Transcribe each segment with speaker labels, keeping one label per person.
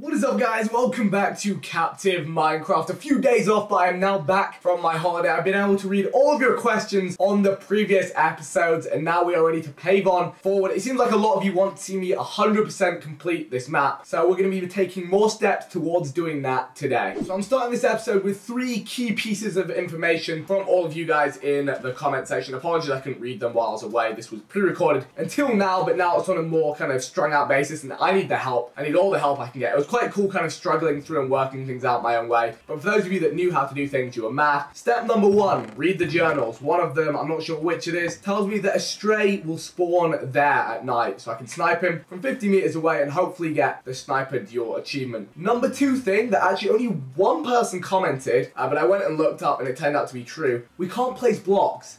Speaker 1: What is up guys? Welcome back to Captive Minecraft. A few days off, but I am now back from my holiday. I've been able to read all of your questions on the previous episodes, and now we are ready to pave on forward. It seems like a lot of you want to see me 100% complete this map, so we're going to be taking more steps towards doing that today. So I'm starting this episode with three key pieces of information from all of you guys in the comment section. Apologies I couldn't read them while I was away. This was pre-recorded until now, but now it's on a more kind of strung out basis, and I need the help. I need all the help I can get. It was quite cool kind of struggling through and working things out my own way. But for those of you that knew how to do things, you were mad. Step number one, read the journals. One of them, I'm not sure which it is, tells me that a stray will spawn there at night. So I can snipe him from 50 meters away and hopefully get the Sniper Duel achievement. Number two thing that actually only one person commented, uh, but I went and looked up and it turned out to be true. We can't place blocks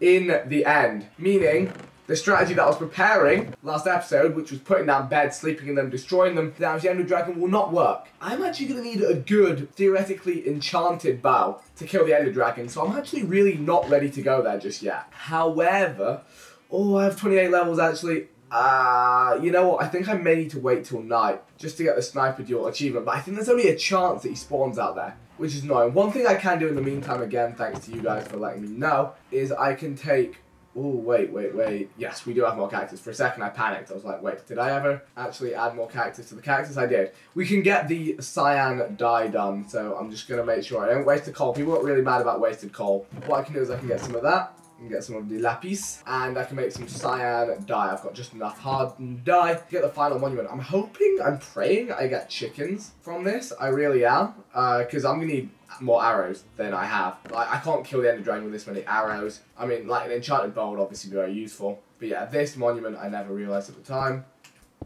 Speaker 1: in the end, meaning the strategy that I was preparing last episode, which was putting down beds, sleeping in them, destroying them, damage the Ender Dragon, will not work. I'm actually going to need a good, theoretically enchanted bow to kill the Ender Dragon, so I'm actually really not ready to go there just yet. However, oh, I have 28 levels actually. Uh, you know what, I think I may need to wait till night just to get the Sniper Duel achievement, but I think there's only a chance that he spawns out there, which is annoying. One thing I can do in the meantime, again, thanks to you guys for letting me know, is I can take Oh, wait, wait, wait. Yes, we do have more cactus. For a second, I panicked. I was like, wait, did I ever actually add more cactus to the cactus? I did. We can get the cyan dye done, so I'm just going to make sure I don't waste the coal. People are really mad about wasted coal. What I can do is I can get some of that and get some of the lapis and I can make some cyan dye. I've got just enough hardened dye to get the final monument. I'm hoping, I'm praying I get chickens from this. I really am because uh, I'm going to need more arrows than I have. Like, I can't kill the Ender Dragon with this many arrows. I mean, like, an enchanted bow would obviously be very useful. But yeah, this monument I never realised at the time.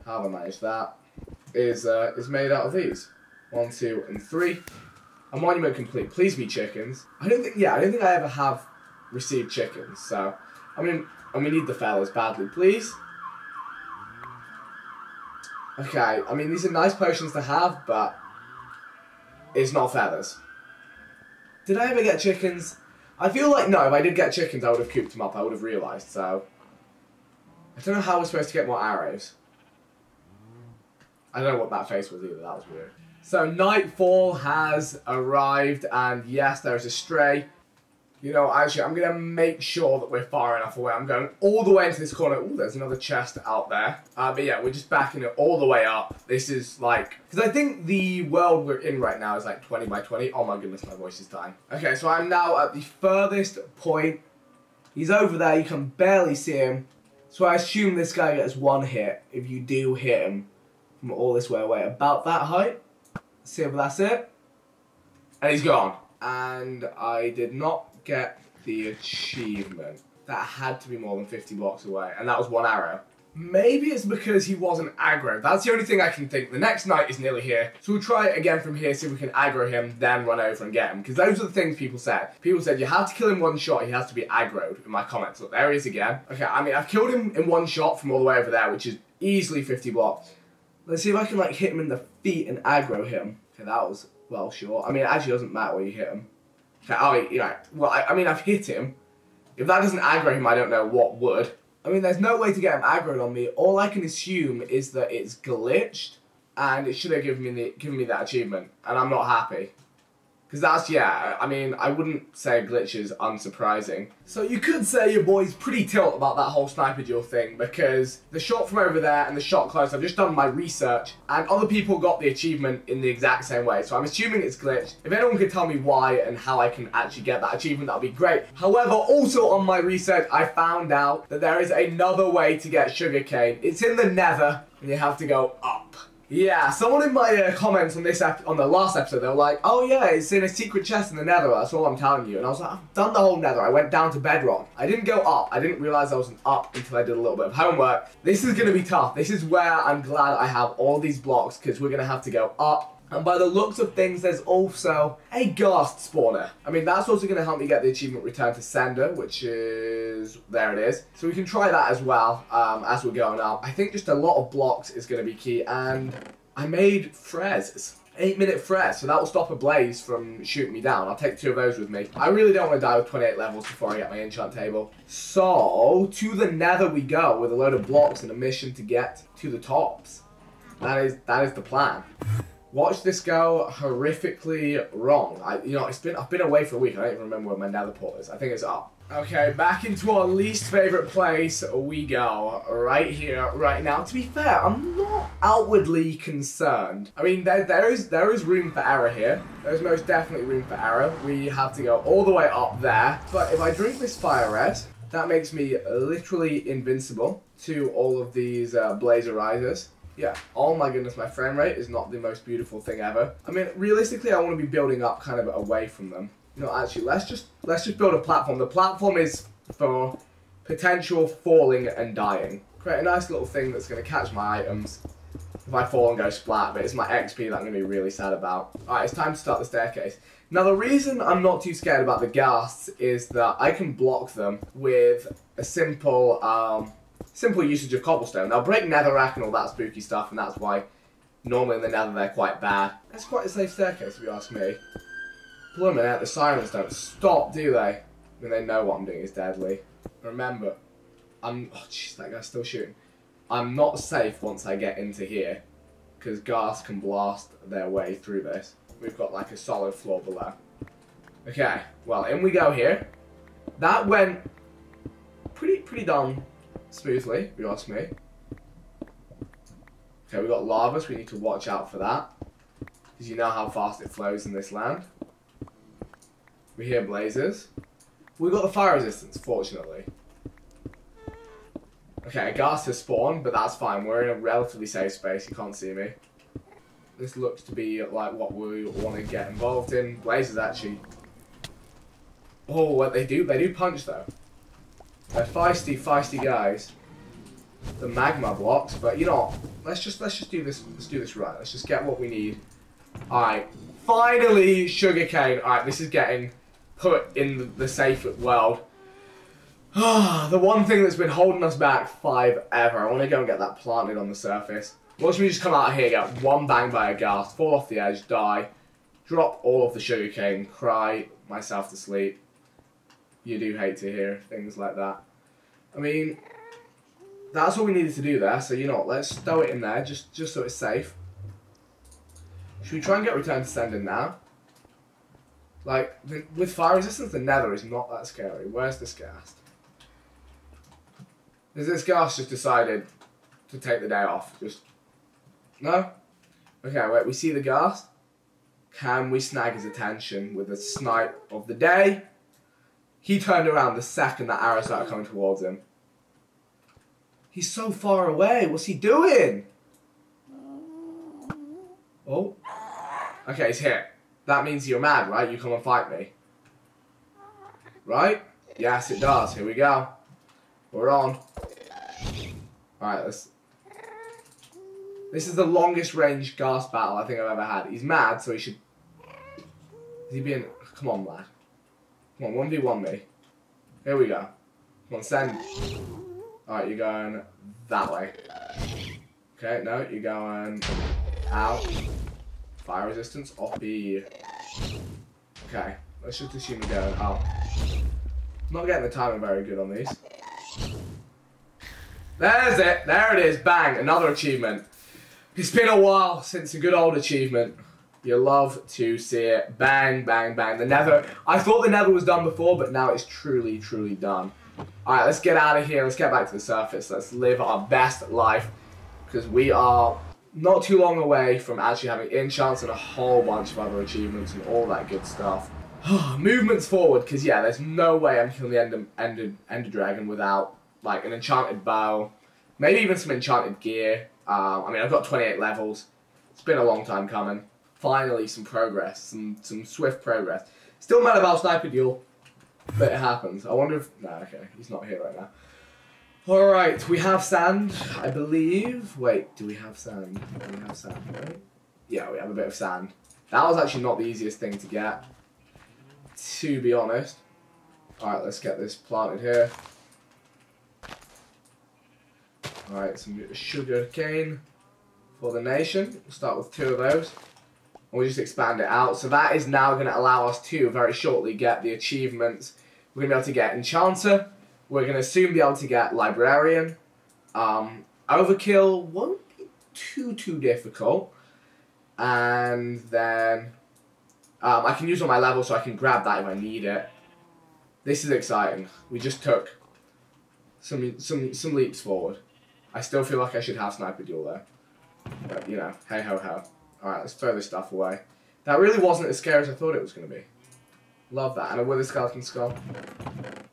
Speaker 1: How have I managed that? Is, uh, is made out of these. One, two, and three. A monument complete. Please be chickens. I don't think, yeah, I don't think I ever have received chickens. So, I mean, and we need the fellas badly, please. Okay, I mean, these are nice potions to have, but it's not feathers. Did I ever get chickens? I feel like no, if I did get chickens, I would have cooped them up. I would have realised, so... I don't know how we're supposed to get more arrows. I don't know what that face was either, that was weird. So Nightfall has arrived, and yes, there is a stray. You know, actually, I'm going to make sure that we're far enough away. I'm going all the way into this corner. Oh, there's another chest out there. Uh, but yeah, we're just backing it all the way up. This is like... Because I think the world we're in right now is like 20 by 20. Oh my goodness, my voice is dying. Okay, so I'm now at the furthest point. He's over there. You can barely see him. So I assume this guy gets one hit if you do hit him from all this way away. About that height. See if that's it. And he's gone. And I did not get the achievement. That had to be more than 50 blocks away, and that was one arrow. Maybe it's because he wasn't aggro. That's the only thing I can think. The next night is nearly here. So we'll try it again from here, see if we can aggro him, then run over and get him. Because those are the things people said. People said you have to kill him one shot, he has to be aggroed in my comments. Look, there he is again. Okay, I mean, I've killed him in one shot from all the way over there, which is easily 50 blocks. Let's see if I can, like, hit him in the feet and aggro him. Okay, that was well short. I mean, it actually doesn't matter where you hit him. Oh, you know, well, I, I mean, I've hit him. If that doesn't aggro him, I don't know what would. I mean, there's no way to get him aggroed on me. All I can assume is that it's glitched, and it should have given me the, given me that achievement, and I'm not happy. Because that's, yeah, I mean, I wouldn't say a glitch is unsurprising. So you could say your boy's pretty tilt about that whole sniper duel thing, because the shot from over there and the shot close, I've just done my research, and other people got the achievement in the exact same way. So I'm assuming it's glitched. If anyone could tell me why and how I can actually get that achievement, that would be great. However, also on my research, I found out that there is another way to get sugarcane. It's in the nether, and you have to go up. Yeah, someone in my uh, comments on this on the last episode, they were like, "Oh yeah, it's in a secret chest in the Nether." That's all I'm telling you. And I was like, "I've done the whole Nether. I went down to bedrock. I didn't go up. I didn't realize I was an up until I did a little bit of homework. This is gonna be tough. This is where I'm glad I have all these blocks because we're gonna have to go up and by the looks of things, there's also a Ghast spawner. I mean, that's also going to help me get the achievement Return to Sender, which is... there it is. So we can try that as well um, as we're going up. I think just a lot of blocks is going to be key, and I made Frez. 8 minute Frez, so that will stop a blaze from shooting me down. I'll take two of those with me. I really don't want to die with 28 levels before I get my enchant table. So, to the nether we go with a load of blocks and a mission to get to the tops. That is, that is the plan. Watch this go horrifically wrong. I, you know, it's been I've been away for a week. I don't even remember where my nether is. I think it's up. Okay, back into our least favorite place we go. Right here, right now. To be fair, I'm not outwardly concerned. I mean, there, there is there is room for error here. There's most definitely room for error. We have to go all the way up there. But if I drink this fire res, that makes me literally invincible to all of these uh, blazer risers. Yeah. Oh my goodness, my frame rate is not the most beautiful thing ever. I mean, realistically, I want to be building up kind of away from them. No, actually, let's just let's just build a platform. The platform is for potential falling and dying. Create a nice little thing that's going to catch my items if I fall and go splat, but it's my XP that I'm going to be really sad about. Alright, it's time to start the staircase. Now, the reason I'm not too scared about the ghasts is that I can block them with a simple, um, simple usage of cobblestone. They'll break netherrack and all that spooky stuff, and that's why normally in the nether they're quite bad. That's quite a safe staircase, if you ask me. Blooming out, the sirens don't stop, do they? When they know what I'm doing is deadly. Remember, I'm... Oh, jeez, that guy's still shooting. I'm not safe once I get into here, because ghast can blast their way through this. We've got like a solid floor below. Okay, well, in we go here. That went pretty, pretty darn smoothly, if you ask me. Okay, we've got lava, so we need to watch out for that. Because you know how fast it flows in this land. We hear blazes. We got the fire resistance, fortunately. Okay, a ghast has spawned, but that's fine. We're in a relatively safe space. You can't see me. This looks to be like what we want to get involved in. Blazes actually. Oh, what they do? They do punch though. They're feisty, feisty guys. The magma blocks, but you know, let's just let's just do this. Let's do this right. Let's just get what we need. All right, finally sugarcane. All right, this is getting put in the safe world. the one thing that's been holding us back five ever. I want to go and get that planted on the surface. Watch me just come out of here, get one bang by a ghast, fall off the edge, die, drop all of the sugarcane, cry myself to sleep. You do hate to hear things like that. I mean, that's what we needed to do there. So you know, let's stow it in there just just so it's safe. Should we try and get return to sender now? Like, with fire resistance, the nether is not that scary. Where's this ghast? Has this ghast just decided to take the day off? Just, no? Okay, wait, we see the ghast. Can we snag his attention with a snipe of the day? He turned around the second that arrow started coming towards him. He's so far away. What's he doing? Oh. Okay, he's here. That means you're mad, right? You come and fight me. Right? Yes, it does. Here we go. We're on. Alright, let's... This is the longest range ghast battle I think I've ever had. He's mad, so he should... Is he being... Come on, lad. Come on, 1v1 me. Here we go. Come on, send. Alright, you're going that way. Okay, no, you're going out. Fire resistance off B. Okay, let's just assume we're going out. Not getting the timing very good on these. There's it. There it is. Bang. Another achievement. It's been a while since a good old achievement. You love to see it. Bang, bang, bang. The nether. I thought the nether was done before, but now it's truly, truly done. Alright, let's get out of here. Let's get back to the surface. Let's live our best life. Because we are not too long away from actually having enchants and a whole bunch of other achievements and all that good stuff. Movements forward, because yeah, there's no way I'm killing the Ender, Ender, Ender Dragon without like an enchanted bow, maybe even some enchanted gear. Um, I mean, I've got 28 levels. It's been a long time coming. Finally, some progress, some some swift progress. Still mad about Sniper Duel, but it happens. I wonder if... No, okay, he's not here right now. Alright, we have sand, I believe. Wait, do we have sand? Do we have sand, right? Yeah, we have a bit of sand. That was actually not the easiest thing to get, to be honest. Alright, let's get this planted here. Alright, some sugar cane for the nation. We'll start with two of those. And we'll just expand it out. So that is now going to allow us to very shortly get the achievements. We're going to be able to get Enchanter, we're going to soon be able to get Librarian. Um, overkill won't be too, too difficult. And then um, I can use all my levels so I can grab that if I need it. This is exciting. We just took some some some leaps forward. I still feel like I should have sniper duel though. But you know, hey ho ho. Alright, let's throw this stuff away. That really wasn't as scary as I thought it was gonna be. Love that. And a wither skeleton skull.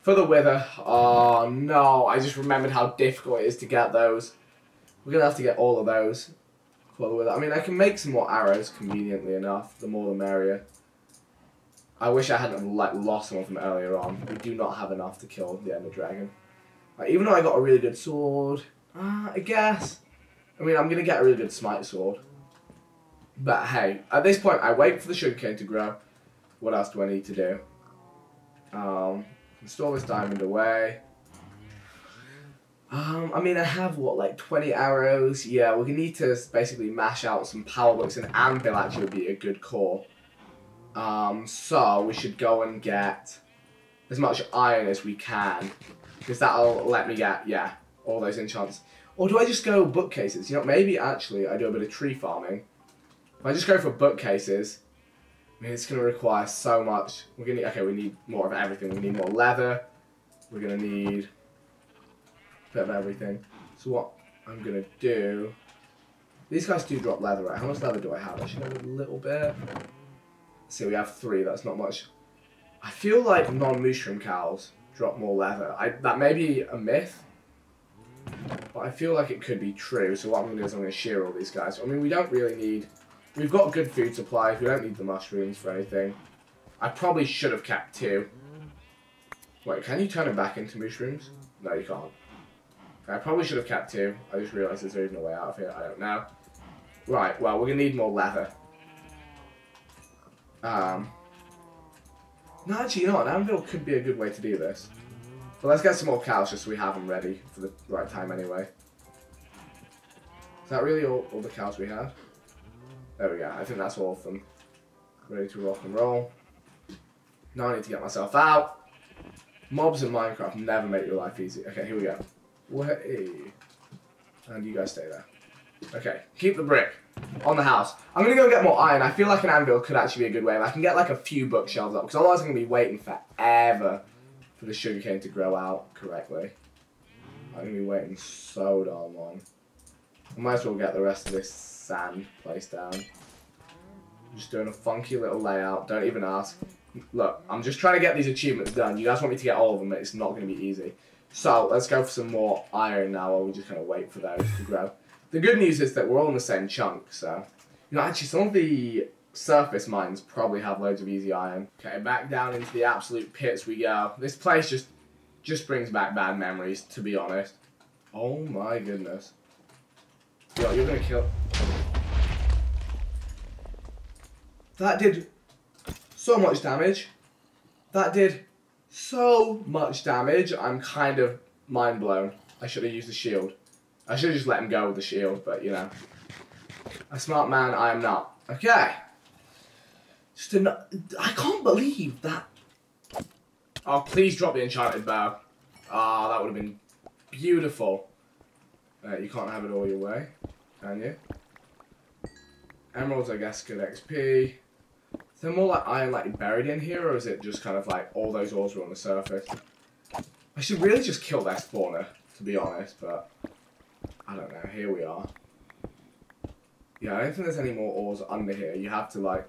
Speaker 1: For the wither. Oh no, I just remembered how difficult it is to get those. We're gonna have to get all of those. For the wither. I mean I can make some more arrows conveniently enough. The more the merrier. I wish I hadn't like lost some of them earlier on. We do not have enough to kill the Ender Dragon. Like, even though I got a really good sword, uh, I guess. I mean, I'm gonna get a really good smite sword. But hey, at this point, I wait for the sugarcane to grow. What else do I need to do? Um, install this diamond away. Um, I mean, I have what, like 20 arrows? Yeah, we're need to basically mash out some power blocks, and anvil actually would be a good core. Um, so we should go and get as much iron as we can, because that'll let me get, yeah, all those enchants. Or do I just go bookcases? You know, maybe actually I do a bit of tree farming. If I just go for bookcases, I mean, it's going to require so much. We're going to okay, we need more of everything. We need more leather. We're going to need a bit of everything. So what I'm going to do, these guys do drop leather, right? How much leather do I have? I should have a little bit. See, we have three. That's not much. I feel like non-mushroom cows drop more leather. I, that may be a myth, but I feel like it could be true. So what I'm going to do is I'm going to shear all these guys. I mean, we don't really need... We've got good food supplies. We don't need the mushrooms for anything. I probably should have kept two. Wait, can you turn them back into mushrooms? No, you can't. I probably should have kept two. I just realised there's even a way out of here. I don't know. Right, well, we're going to need more leather. Um, no, actually, you know what? An anvil could be a good way to do this. But let's get some more cows just so we have them ready for the right time anyway. Is that really all, all the cows we have? There we go. I think that's all of them. Ready to rock and roll. Now I need to get myself out. Mobs in Minecraft never make your life easy. Okay, here we go. Way. And you guys stay there. Okay, keep the brick on the house. I'm gonna go get more iron. I feel like an anvil could actually be a good way. I can get like a few bookshelves up because otherwise I'm gonna be waiting forever for the sugarcane to grow out correctly. I'm gonna be waiting so darn long. I might as well get the rest of this sand placed down. Just doing a funky little layout. Don't even ask. Look, I'm just trying to get these achievements done. You guys want me to get all of them, it's not going to be easy. So, let's go for some more iron now while we're just kind of wait for those to grow. The good news is that we're all in the same chunk, so... You know, actually, some of the surface mines probably have loads of easy iron. Okay, back down into the absolute pits we go. This place just just brings back bad memories, to be honest. Oh my goodness. Yo, you're gonna kill... That did so much damage. That did so much damage. I'm kind of mind blown. I should have used the shield. I should have just let him go with the shield, but you know. A smart man I am not. Okay. Just an, I can't believe that. Oh, please drop the enchanted bow. Ah, oh, that would have been beautiful. Uh, you can't have it all your way, can you? Emeralds, I guess, good XP. There more like iron like buried in here, or is it just kind of like all those ores were on the surface? I should really just kill that spawner, to be honest, but I don't know. Here we are. Yeah, I don't think there's any more ores under here. You have to like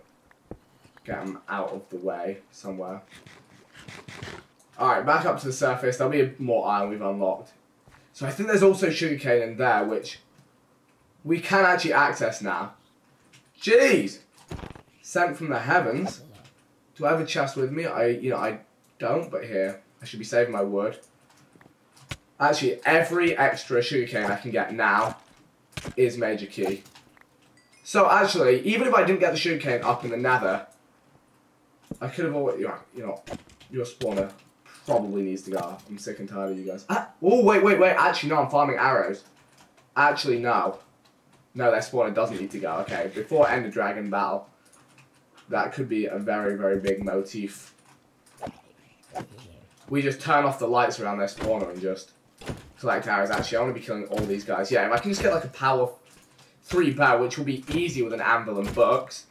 Speaker 1: get them out of the way somewhere. Alright, back up to the surface. There'll be more iron we've unlocked. So I think there's also sugarcane in there, which we can actually access now. Jeez! Sent from the heavens. Do I have a chest with me? I, you know, I don't, but here. I should be saving my wood. Actually, every extra sugarcane I can get now is major key. So actually, even if I didn't get the sugarcane up in the nether, I could have always, you know, you know, your spawner probably needs to go. I'm sick and tired of you guys. Ah, oh, wait, wait, wait. Actually, no, I'm farming arrows. Actually, no. No, their spawner doesn't need to go. Okay, before Ender Dragon battle, that could be a very, very big motif. We just turn off the lights around their spawner and just collect arrows. Actually, I want to be killing all these guys. Yeah, if I can just get like a power three bow, which will be easy with an anvil and books.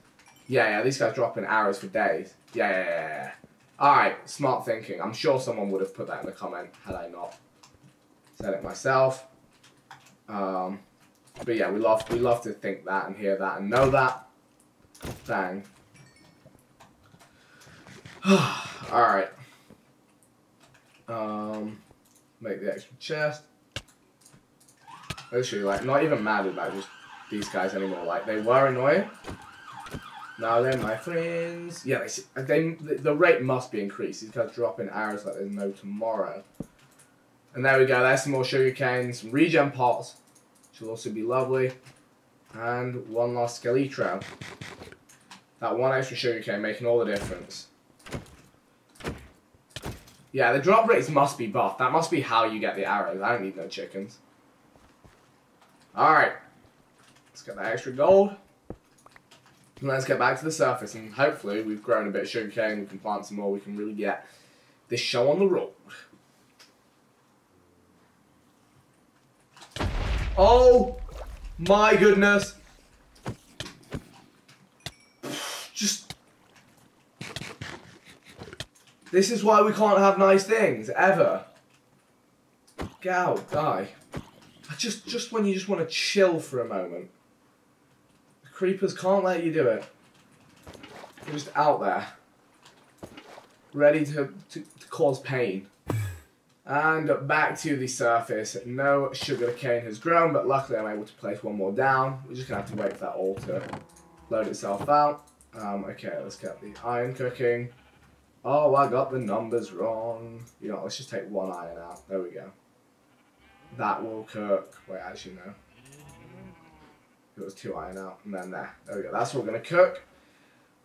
Speaker 1: Yeah, yeah, these guys dropping arrows for days. Yeah, yeah, yeah. Alright, smart thinking. I'm sure someone would have put that in the comment had I not said it myself. Um, but yeah, we love we love to think that and hear that and know that. Bang. Alright. Um, make the extra chest. Literally, like, not even mad about just these guys anymore. Like, they were annoying. Now they're my friends. Yeah, they, they, the rate must be increased. These guys dropping arrows like there's no tomorrow. And there we go. There's some more sugar canes, some regen pots, which will also be lovely. And one last Skeletro. That one extra sugar cane making all the difference. Yeah, the drop rates must be buffed. That must be how you get the arrows. I don't need no chickens. Alright. Let's get that extra gold. And let's get back to the surface. And hopefully we've grown a bit of sugarcane. We can plant some more. We can really get this show on the road. Oh my goodness. Just. This is why we can't have nice things, ever. Get out, die. Just, just when you just want to chill for a moment. The creepers can't let you do it. You're just out there. Ready to, to, to cause pain. And back to the surface. No sugar cane has grown, but luckily I'm able to place one more down. We're just going to have to wait for that all to load itself out. Um, okay, let's get the iron cooking. Oh, I got the numbers wrong. You know, let's just take one iron out. There we go. That will cook. Wait, actually, no. It was two iron out. And then there. There we go. That's what we're going to cook.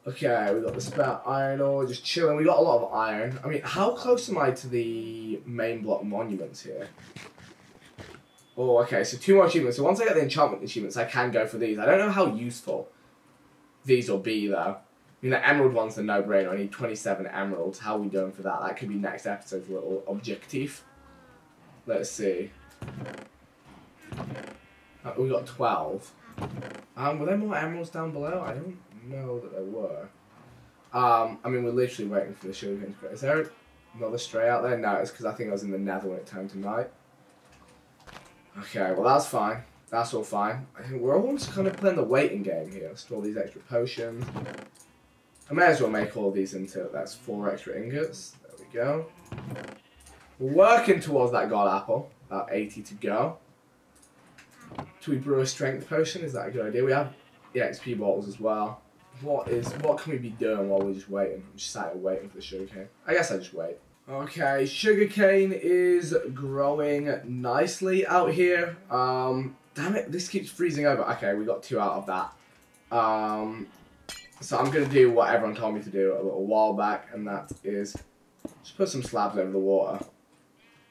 Speaker 1: Okay, we got the spare iron ore, just chilling. We got a lot of iron. I mean, how close am I to the main block monuments here? Oh, okay, so two more achievements. So once I get the enchantment achievements, I can go for these. I don't know how useful these will be, though. I mean, the emerald one's a no-brainer. I need 27 emeralds. How are we doing for that? That could be next episode's little objective. Let's see. Uh, we got 12. Um, were there more emeralds down below? I don't know that there were. Um, I mean, we're literally waiting for the sugarcane to grow. Is there another stray out there? No, it's because I think I was in the nether when it turned to night. Okay, well that's fine. That's all fine. I think we're almost kind of playing the waiting game here. Store these extra potions. I may as well make all these into, that's four extra ingots. There we go. Working towards that god apple. About 80 to go. Do we brew a strength potion? Is that a good idea? We have the XP bottles as well. What is what can we be doing while we're just waiting? I'm just sat here waiting for the sugarcane. I guess I just wait. Okay, sugarcane is growing nicely out here. Um, damn it, this keeps freezing over. Okay, we got two out of that. Um, so I'm gonna do what everyone told me to do a little while back, and that is just put some slabs over the water.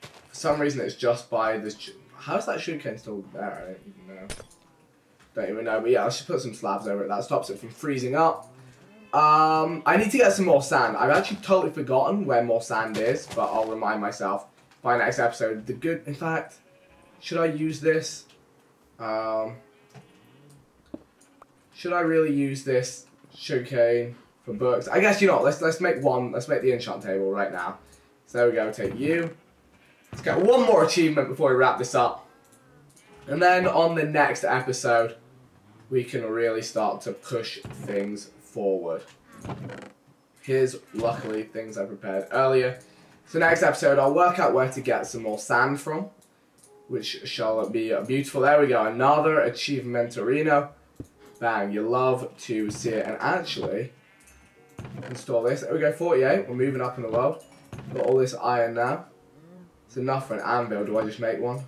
Speaker 1: For some reason, it's just by this. How's that sugarcane still there? I don't even know. Don't even know, but yeah, let's just put some slabs over it. That stops it from freezing up. Um, I need to get some more sand. I've actually totally forgotten where more sand is, but I'll remind myself by next episode. The good, in fact, should I use this? Um, should I really use this sugarcane for books? I guess you know. Let's let's make one. Let's make the enchant table right now. So there we go. Take you. Let's get one more achievement before we wrap this up. And then on the next episode, we can really start to push things forward. Here's, luckily, things I prepared earlier. So next episode, I'll work out where to get some more sand from, which shall be beautiful. There we go, another achievement arena. Bang, you love to see it. And actually, install this. There we go, 48. We're moving up in the world. Got all this iron now. It's enough for an anvil. Do I just make one?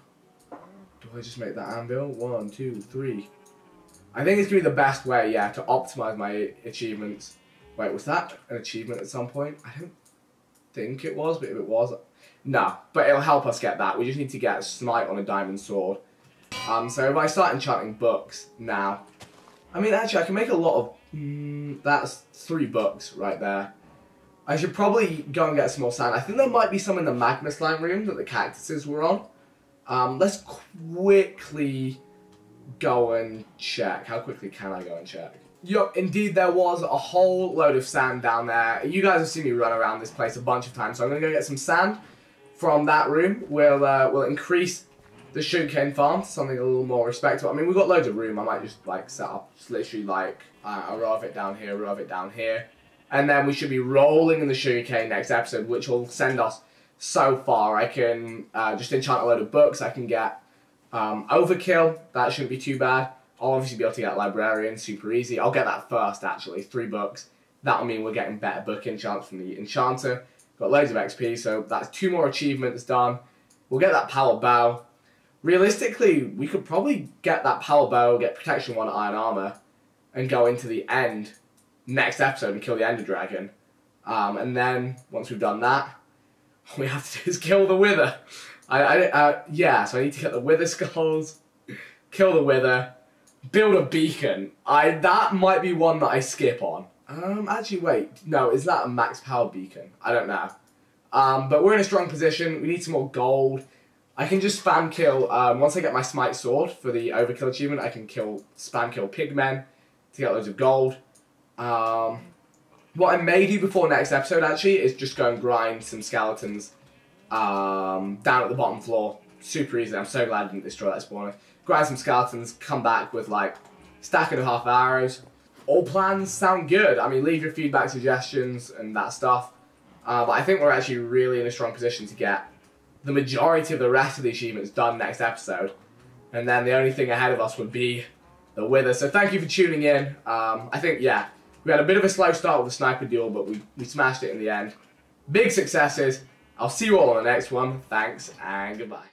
Speaker 1: Do I just make that anvil? One, two, three. I think it's going to be the best way, yeah, to optimize my achievements. Wait, was that an achievement at some point? I don't think it was, but if it was... No, but it'll help us get that. We just need to get a Smite on a diamond sword. Um, so if I start enchanting books now... I mean, actually, I can make a lot of... Mm, that's three books right there. I should probably go and get some more sand. I think there might be some in the magma slime room that the cactuses were on. Um, let's quickly go and check. How quickly can I go and check? Yup, indeed there was a whole load of sand down there. You guys have seen me run around this place a bunch of times, so I'm going to go get some sand from that room. We'll, uh, we'll increase the sugarcane farm to something a little more respectable. I mean, we've got loads of room. I might just, like, set up just literally, like, uh, a row of it down here, a row of it down here. And then we should be rolling in the sugarcane next episode, which will send us so far. I can uh, just enchant a load of books. I can get um, Overkill. That shouldn't be too bad. I'll obviously be able to get Librarian, super easy. I'll get that first, actually. Three books. That'll mean we're getting better book enchants from the Enchanter. Got loads of XP, so that's two more achievements done. We'll get that Power Bow. Realistically, we could probably get that Power Bow, get Protection 1 Iron Armor, and go into the end next episode and kill the Ender Dragon. Um, and then, once we've done that, all we have to do is kill the Wither. I, I uh, yeah, so I need to get the Wither Skulls, kill the Wither, build a beacon. I That might be one that I skip on. Um, actually, wait. No, is that a max power beacon? I don't know. Um, but we're in a strong position. We need some more gold. I can just spam kill, um, once I get my smite sword for the overkill achievement, I can kill, spam kill pigmen to get loads of gold. Um, what I may do before next episode, actually, is just go and grind some skeletons um, down at the bottom floor. Super easy. I'm so glad I didn't destroy that spawner. Grind some skeletons, come back with, like, stack and a half arrows, all plans sound good. I mean, leave your feedback, suggestions, and that stuff. Uh, but I think we're actually really in a strong position to get the majority of the rest of the achievements done next episode. And then the only thing ahead of us would be the Wither. So thank you for tuning in. Um, I think, yeah, we had a bit of a slow start with the sniper duel, but we, we smashed it in the end. Big successes. I'll see you all on the next one. Thanks, and goodbye.